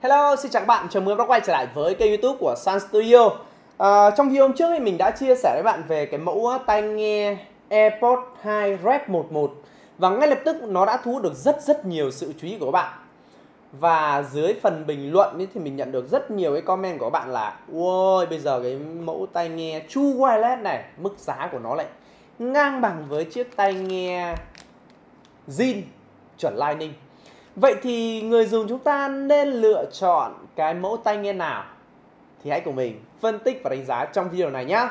Hello, xin chào các bạn, chào mừng các bạn quay trở lại với kênh youtube của Sun Studio. À, Trong video hôm trước thì mình đã chia sẻ với bạn về cái mẫu tai nghe AirPods 2 Red 11 Và ngay lập tức nó đã thu hút được rất rất nhiều sự chú ý của các bạn. Và dưới phần bình luận thì mình nhận được rất nhiều cái comment của các bạn là Ôi, bây giờ cái mẫu tai nghe True Wireless này, mức giá của nó lại ngang bằng với chiếc tai nghe Zin chuẩn Lightning Vậy thì người dùng chúng ta nên lựa chọn cái mẫu tai nghe nào? Thì hãy cùng mình phân tích và đánh giá trong video này nhé.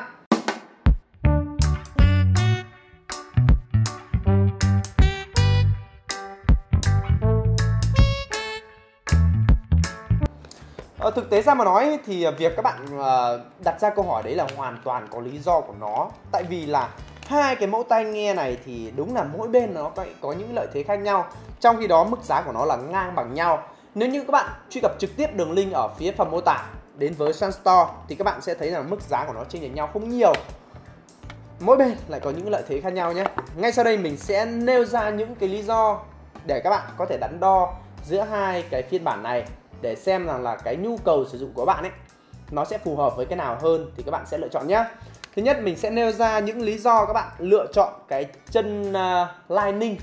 Ờ, thực tế ra mà nói thì việc các bạn ờ, đặt ra câu hỏi đấy là hoàn toàn có lý do của nó tại vì là hai cái mẫu tai nghe này thì đúng là mỗi bên nó có, những lợi thế khác nhau. Trong khi đó mức giá của nó là ngang bằng nhau. Nếu như các bạn truy cập trực tiếp đường link ở phía phần mô tả đến với Sunstore thì các bạn sẽ thấy rằng mức giá của nó chênh lệch nhau không nhiều. Mỗi bên lại có những lợi thế khác nhau nhé. Ngay sau đây mình sẽ nêu ra những cái lý do để các bạn có thể đắn đo giữa hai cái phiên bản này để xem rằng là cái nhu cầu sử dụng của bạn ấy nó sẽ phù hợp với cái nào hơn thì các bạn sẽ lựa chọn nhé. Thứ nhất mình sẽ nêu ra những lý do các bạn lựa chọn cái chân uh, lining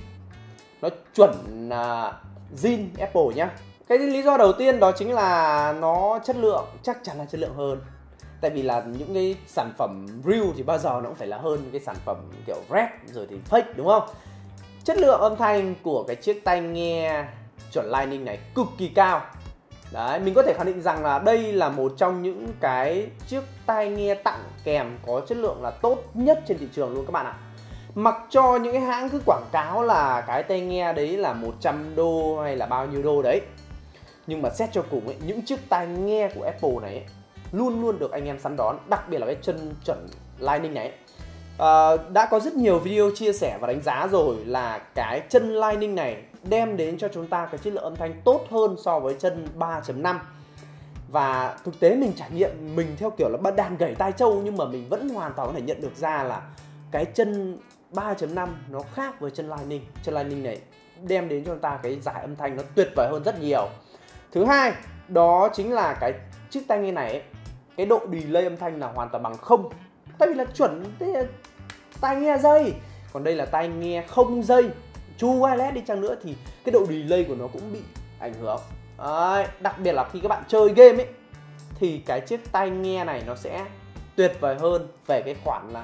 nó chuẩn uh, zin Apple nhá. Cái lý do đầu tiên đó chính là nó chất lượng chắc chắn là chất lượng hơn. Tại vì là những cái sản phẩm real thì bao giờ nó cũng phải là hơn cái sản phẩm kiểu red rồi thì fake đúng không? Chất lượng âm thanh của cái chiếc tai nghe chuẩn lining này cực kỳ cao Đấy, mình có thể khẳng định rằng là đây là một trong những cái chiếc tai nghe tặng kèm có chất lượng là tốt nhất trên thị trường luôn các bạn ạ. Mặc cho những cái hãng cứ quảng cáo là cái tai nghe đấy là 100 đô hay là bao nhiêu đô đấy. Nhưng mà xét cho cùng ấy, những chiếc tai nghe của Apple này ấy, luôn luôn được anh em săn đón, đặc biệt là cái chân chuẩn Lightning này ấy. À, đã có rất nhiều video chia sẻ và đánh giá rồi là cái chân Lightning này đem đến cho chúng ta cái chất lượng âm thanh tốt hơn so với chân 3.5 và thực tế mình trải nghiệm mình theo kiểu là đàn gảy tai trâu nhưng mà mình vẫn hoàn toàn có thể nhận được ra là cái chân 3.5 nó khác với chân Lightning. Chân Lightning này đem đến cho chúng ta cái giải âm thanh nó tuyệt vời hơn rất nhiều. Thứ hai đó chính là cái chiếc tai nghe này ấy, cái độ delay âm thanh là hoàn toàn bằng không. Tại vì là chuẩn tai nghe dây. Còn đây là tai nghe không dây chu wireless đi chăng nữa thì cái độ delay của nó cũng bị ảnh hưởng. Đấy, đặc biệt là khi các bạn chơi game ấy thì cái chiếc tai nghe này nó sẽ tuyệt vời hơn về cái khoản là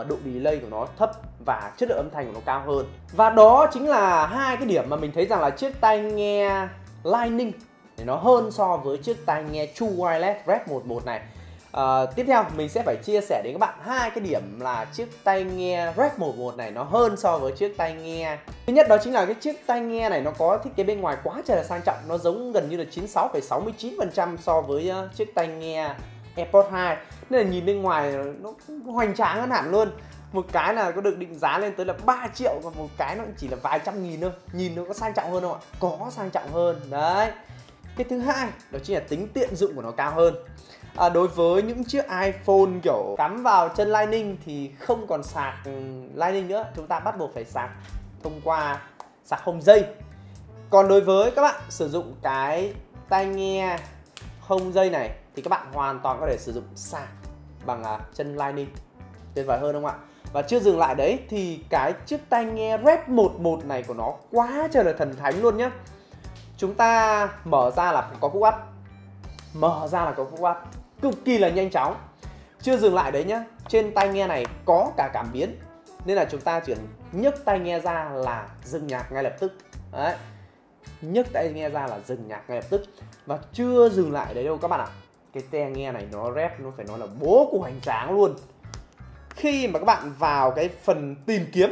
uh, độ delay của nó thấp và chất lượng âm thanh của nó cao hơn. Và đó chính là hai cái điểm mà mình thấy rằng là chiếc tai nghe Lightning thì nó hơn so với chiếc tai nghe True Wireless Red 11 này. À, tiếp theo mình sẽ phải chia sẻ đến các bạn hai cái điểm là chiếc tai nghe Red 11 này nó hơn so với chiếc tai nghe. Thứ nhất đó chính là cái chiếc tai nghe này nó có thiết kế bên ngoài quá trời là sang trọng Nó giống gần như là 96,69% so với uh, chiếc tai nghe AirPods 2 Nên là nhìn bên ngoài nó hoành tráng hơn hẳn luôn. Một cái là có được định giá lên tới là 3 triệu còn một cái nó chỉ là vài trăm nghìn thôi. Nhìn nó có sang trọng hơn không ạ? Có sang trọng hơn đấy. Cái thứ hai đó chính là tính tiện dụng của nó cao hơn à, đối với những chiếc iPhone kiểu cắm vào chân Lightning thì không còn sạc ừ, Lightning nữa. Chúng ta bắt buộc phải sạc thông qua sạc không dây. Còn đối với các bạn sử dụng cái tai nghe không dây này thì các bạn hoàn toàn có thể sử dụng sạc bằng uh, chân Lightning. Tuyệt vời hơn không ạ? Và chưa dừng lại đấy thì cái chiếc tai nghe Red 11 này của nó quá trời là thần thánh luôn nhá. Chúng ta mở ra là có cú up. Mở ra là có cú up cực kỳ là nhanh chóng. Chưa dừng lại đấy nhá, trên tai nghe này có cả cảm biến. Nên là chúng ta chỉ nhấc tai nghe ra là dừng nhạc ngay lập tức. Đấy, nhấc tai nghe ra là dừng nhạc ngay lập tức. Và chưa dừng lại đấy đâu các bạn ạ. Cái tai nghe này nó rep, nó phải nói là bố của hoành tráng luôn. Khi mà các bạn vào cái phần tìm kiếm,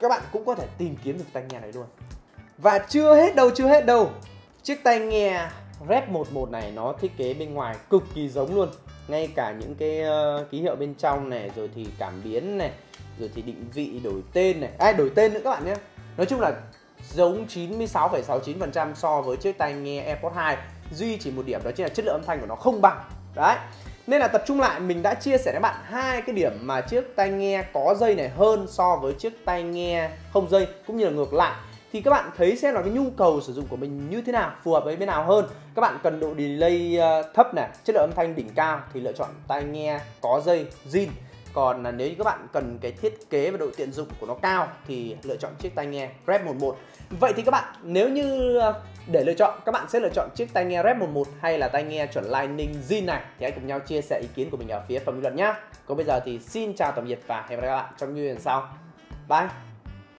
các bạn cũng có thể tìm kiếm được tai nghe này luôn. Và chưa hết đâu, chưa hết đâu, chiếc tai nghe Red 11 này nó thiết kế bên ngoài cực kỳ giống luôn. Ngay cả những cái uh, ký hiệu bên trong này rồi thì cảm biến này rồi thì định vị đổi tên này. Ai à, đổi tên nữa các bạn nhé. Nói chung là giống 96,69% so với chiếc tai nghe AirPods 2 duy chỉ một điểm đó chính là chất lượng âm thanh của nó không bằng. Đấy. Nên là tập trung lại mình đã chia sẻ với bạn hai cái điểm mà chiếc tai nghe có dây này hơn so với chiếc tai nghe không dây cũng như là ngược lại thì các bạn thấy xem là cái nhu cầu sử dụng của mình như thế nào, phù hợp với bên nào hơn. Các bạn cần độ delay ờ, thấp này, chất lượng âm thanh đỉnh cao thì lựa chọn tai nghe có dây, zin. Còn là nếu như các bạn cần cái thiết kế và độ tiện dụng của nó cao thì lựa chọn chiếc tai nghe Rep 11 vậy thì các bạn, nếu như ờ, để lựa chọn, các bạn sẽ lựa chọn chiếc tai nghe Rep 11 hay là tai nghe chuẩn Lightning zin này thì hãy cùng nhau chia sẻ ý kiến của mình ở phía phần bình luận nhé còn bây giờ thì xin chào tạm biệt và hẹn gặp lại các bạn trong video lần sau. Bye!